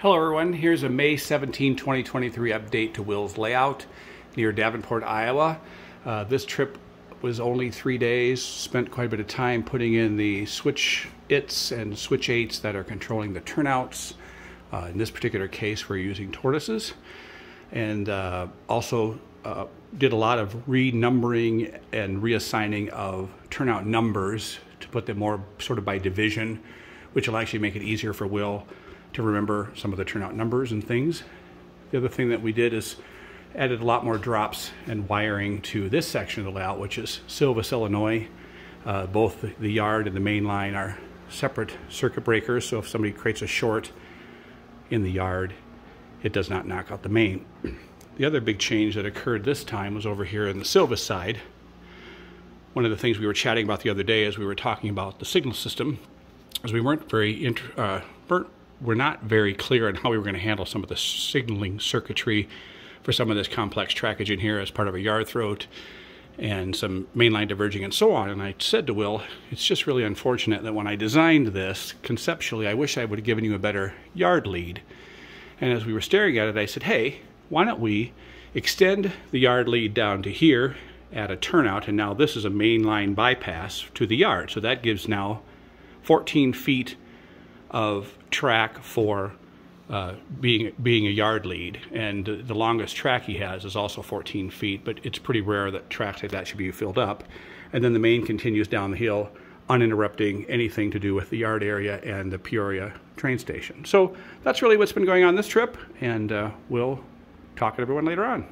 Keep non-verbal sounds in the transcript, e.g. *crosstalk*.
Hello everyone, here's a May 17, 2023 update to Will's layout near Davenport, Iowa. Uh, this trip was only three days, spent quite a bit of time putting in the switch its and Switch8s that are controlling the turnouts. Uh, in this particular case, we're using tortoises. And uh, also uh, did a lot of renumbering and reassigning of turnout numbers to put them more sort of by division, which will actually make it easier for Will to remember some of the turnout numbers and things. The other thing that we did is added a lot more drops and wiring to this section of the layout, which is Silvis, Illinois. Uh, both the yard and the main line are separate circuit breakers, so if somebody creates a short in the yard, it does not knock out the main. *clears throat* The other big change that occurred this time was over here in the Silvis side. One of the things we were chatting about the other day as we were talking about the signal system is we weren't very uh, weren't, we're not very clear on how we were going to handle some of the signaling circuitry for some of this complex trackage in here as part of a yard throat and some mainline diverging and so on. And I said to Will, it's just really unfortunate that when I designed this, conceptually, I wish I would have given you a better yard lead. And as we were staring at it, I said, hey, why don't we extend the yard lead down to here at a turnout, and now this is a mainline bypass to the yard. So that gives now 14 feet of track for uh, being being a yard lead, and the longest track he has is also 14 feet. But it's pretty rare that tracks like that should be filled up. And then the main continues down the hill, uninterrupting anything to do with the yard area and the Peoria train station. So that's really what's been going on this trip, and uh, we'll talk to everyone later on.